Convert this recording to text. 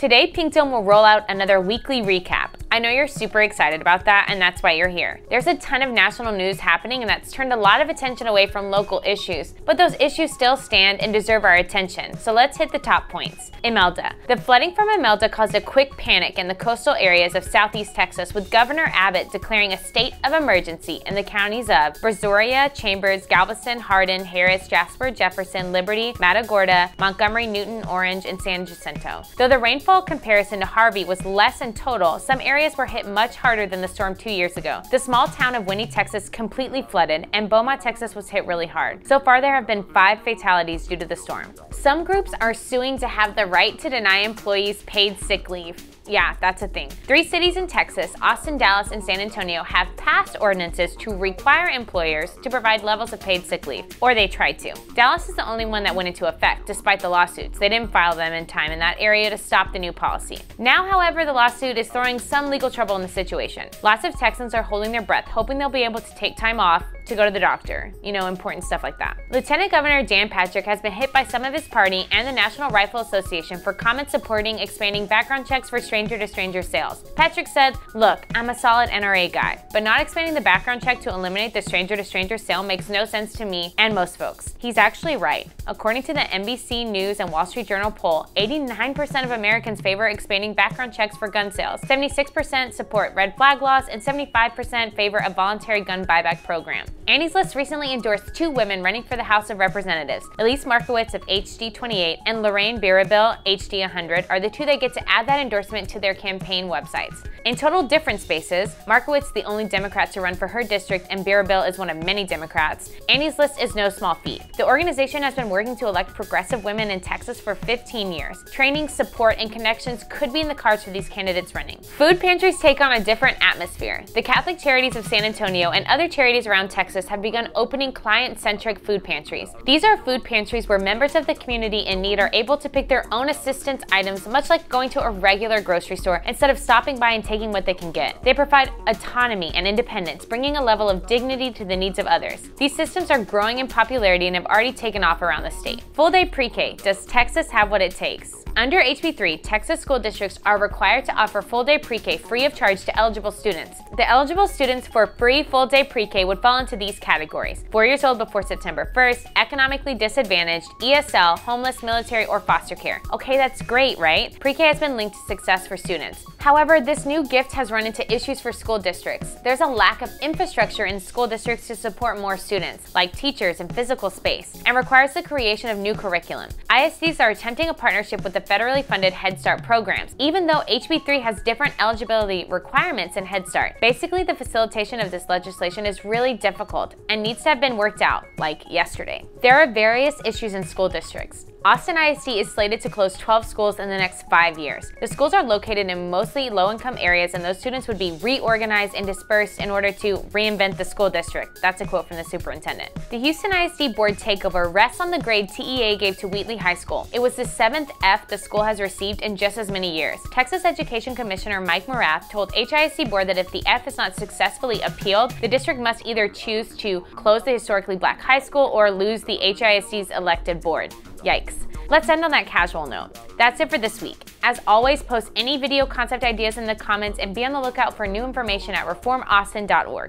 Today, Pink Dome will roll out another weekly recap. I know you're super excited about that, and that's why you're here. There's a ton of national news happening, and that's turned a lot of attention away from local issues. But those issues still stand and deserve our attention, so let's hit the top points. Imelda. The flooding from Imelda caused a quick panic in the coastal areas of southeast Texas, with Governor Abbott declaring a state of emergency in the counties of Brazoria, Chambers, Galveston, Hardin, Harris, Jasper, Jefferson, Liberty, Matagorda, Montgomery, Newton, Orange, and San Jacinto. Though the rainfall comparison to Harvey was less in total, some areas were hit much harder than the storm two years ago. The small town of Winnie, Texas completely flooded, and Beaumont, Texas was hit really hard. So far, there have been five fatalities due to the storm. Some groups are suing to have the right to deny employees paid sick leave. Yeah, that's a thing. Three cities in Texas, Austin, Dallas, and San Antonio have passed ordinances to require employers to provide levels of paid sick leave, or they tried to. Dallas is the only one that went into effect, despite the lawsuits. They didn't file them in time in that area to stop the new policy. Now, however, the lawsuit is throwing some legal trouble in the situation. Lots of Texans are holding their breath, hoping they'll be able to take time off to go to the doctor, you know, important stuff like that. Lieutenant Governor Dan Patrick has been hit by some of his party and the National Rifle Association for comments supporting expanding background checks for stranger to stranger sales. Patrick said, Look, I'm a solid NRA guy, but not expanding the background check to eliminate the stranger to stranger sale makes no sense to me and most folks. He's actually right. According to the NBC News and Wall Street Journal poll, 89% of Americans favor expanding background checks for gun sales, 76% support red flag laws, and 75% favor a voluntary gun buyback program. Annie's List recently endorsed two women running for the House of Representatives. Elise Markowitz of HD28 and Lorraine Birabil, HD100, are the two that get to add that endorsement to their campaign websites. In total different spaces, Markowitz the only Democrat to run for her district and Birabil is one of many Democrats. Annie's List is no small feat. The organization has been working to elect progressive women in Texas for 15 years. Training, support, and connections could be in the cards for these candidates running. Food pantries take on a different atmosphere. The Catholic Charities of San Antonio and other charities around Texas have begun opening client-centric food pantries. These are food pantries where members of the community in need are able to pick their own assistance items much like going to a regular grocery store instead of stopping by and taking what they can get. They provide autonomy and independence, bringing a level of dignity to the needs of others. These systems are growing in popularity and have already taken off around the state. Full day pre-K, does Texas have what it takes? Under HB3, Texas school districts are required to offer full-day pre-K free of charge to eligible students. The eligible students for free full-day pre-K would fall into these categories. 4 years old before September 1st, economically disadvantaged, ESL, homeless, military, or foster care. Okay, that's great, right? Pre-K has been linked to success for students. However, this new gift has run into issues for school districts. There's a lack of infrastructure in school districts to support more students, like teachers and physical space, and requires the creation of new curriculum. ISDs are attempting a partnership with the federally funded Head Start programs, even though HB3 has different eligibility requirements in Head Start. Basically, the facilitation of this legislation is really difficult and needs to have been worked out, like yesterday. There are various issues in school districts. Austin ISD is slated to close 12 schools in the next five years. The schools are located in mostly low-income areas and those students would be reorganized and dispersed in order to reinvent the school district. That's a quote from the superintendent. The Houston ISD board takeover rests on the grade TEA gave to Wheatley High School. It was the seventh F the school has received in just as many years. Texas Education Commissioner Mike Morath told HISD board that if the F is not successfully appealed, the district must either choose to close the historically black high school or lose the HISD's elected board. Yikes. Let's end on that casual note. That's it for this week. As always, post any video concept ideas in the comments and be on the lookout for new information at reformaustin.org.